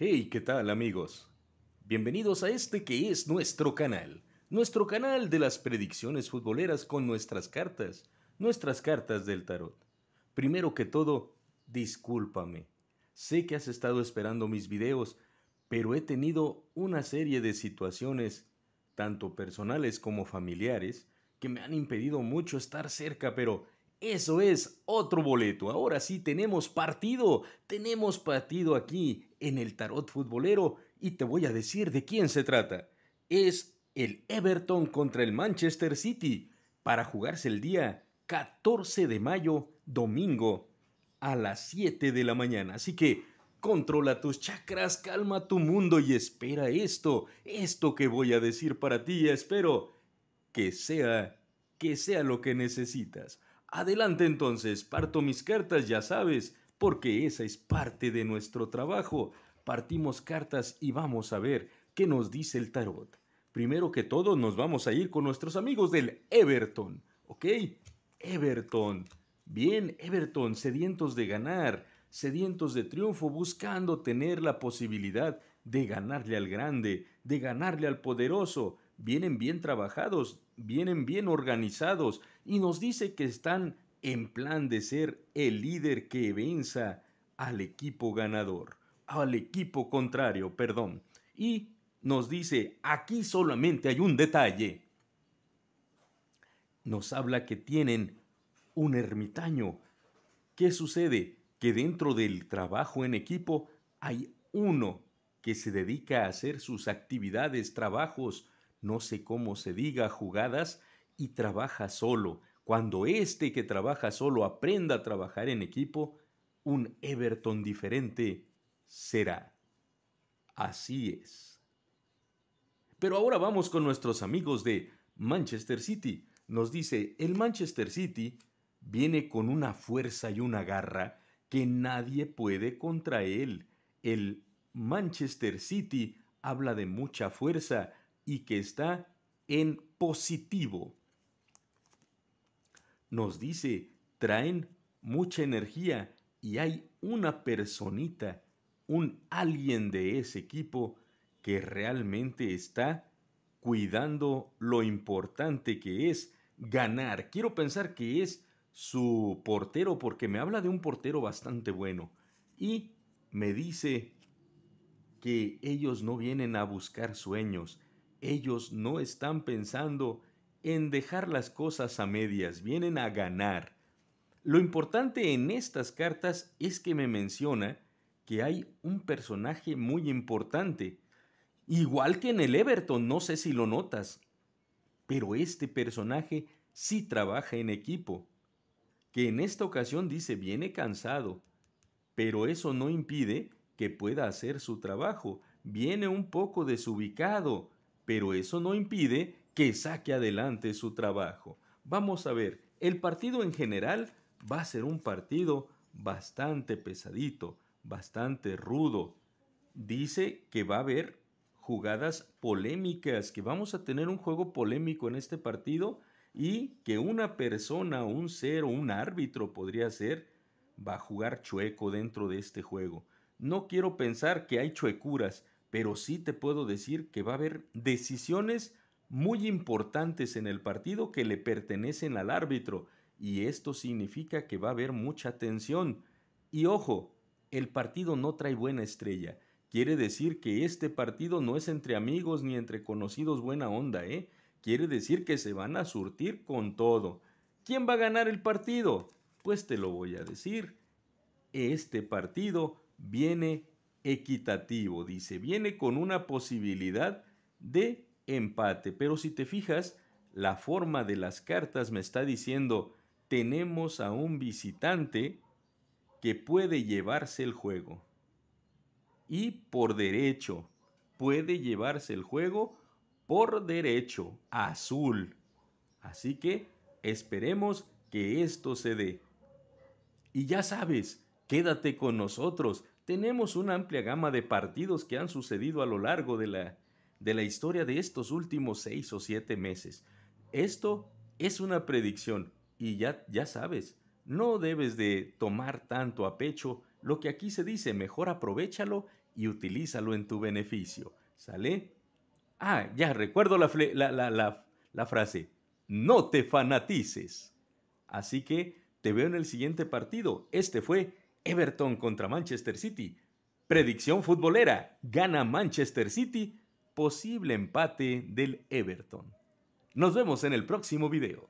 Hey, ¿qué tal amigos? Bienvenidos a este que es nuestro canal, nuestro canal de las predicciones futboleras con nuestras cartas, nuestras cartas del tarot. Primero que todo, discúlpame. Sé que has estado esperando mis videos, pero he tenido una serie de situaciones, tanto personales como familiares, que me han impedido mucho estar cerca, pero eso es otro boleto. Ahora sí tenemos partido. Tenemos partido aquí en el tarot futbolero y te voy a decir de quién se trata. Es el Everton contra el Manchester City para jugarse el día 14 de mayo, domingo, a las 7 de la mañana. Así que controla tus chakras, calma tu mundo y espera esto, esto que voy a decir para ti. Espero que sea, que sea lo que necesitas. Adelante entonces, parto mis cartas, ya sabes, porque esa es parte de nuestro trabajo. Partimos cartas y vamos a ver qué nos dice el tarot. Primero que todo nos vamos a ir con nuestros amigos del Everton, ¿ok? Everton. Bien, Everton, sedientos de ganar, sedientos de triunfo, buscando tener la posibilidad de ganarle al grande, de ganarle al poderoso. Vienen bien trabajados, vienen bien organizados y nos dice que están en plan de ser el líder que venza al equipo ganador, al equipo contrario, perdón. Y nos dice, aquí solamente hay un detalle. Nos habla que tienen un ermitaño. ¿Qué sucede? Que dentro del trabajo en equipo hay uno que se dedica a hacer sus actividades, trabajos, no sé cómo se diga, jugadas, y trabaja solo. Cuando este que trabaja solo aprenda a trabajar en equipo, un Everton diferente será. Así es. Pero ahora vamos con nuestros amigos de Manchester City. Nos dice, el Manchester City viene con una fuerza y una garra que nadie puede contra él. El Manchester City habla de mucha fuerza y que está en positivo. Nos dice, traen mucha energía y hay una personita, un alguien de ese equipo que realmente está cuidando lo importante que es ganar. Quiero pensar que es su portero porque me habla de un portero bastante bueno y me dice que ellos no vienen a buscar sueños, ellos no están pensando en dejar las cosas a medias, vienen a ganar. Lo importante en estas cartas es que me menciona que hay un personaje muy importante, igual que en el Everton, no sé si lo notas, pero este personaje sí trabaja en equipo, que en esta ocasión dice viene cansado, pero eso no impide que pueda hacer su trabajo, viene un poco desubicado, pero eso no impide que saque adelante su trabajo. Vamos a ver, el partido en general va a ser un partido bastante pesadito, bastante rudo. Dice que va a haber jugadas polémicas, que vamos a tener un juego polémico en este partido y que una persona, un ser o un árbitro podría ser, va a jugar chueco dentro de este juego. No quiero pensar que hay chuecuras, pero sí te puedo decir que va a haber decisiones muy importantes en el partido que le pertenecen al árbitro y esto significa que va a haber mucha tensión. Y ojo, el partido no trae buena estrella. Quiere decir que este partido no es entre amigos ni entre conocidos buena onda, ¿eh? Quiere decir que se van a surtir con todo. ¿Quién va a ganar el partido? Pues te lo voy a decir. Este partido viene equitativo, dice, viene con una posibilidad de empate. Pero si te fijas, la forma de las cartas me está diciendo, tenemos a un visitante que puede llevarse el juego. Y por derecho, puede llevarse el juego por derecho, azul. Así que esperemos que esto se dé. Y ya sabes, quédate con nosotros tenemos una amplia gama de partidos que han sucedido a lo largo de la, de la historia de estos últimos seis o siete meses. Esto es una predicción y ya, ya sabes, no debes de tomar tanto a pecho lo que aquí se dice, mejor aprovechalo y utilízalo en tu beneficio. ¿Sale? Ah, ya recuerdo la, la frase. No te fanatices. Así que te veo en el siguiente partido. Este fue Everton contra Manchester City. Predicción futbolera. Gana Manchester City. Posible empate del Everton. Nos vemos en el próximo video.